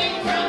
bring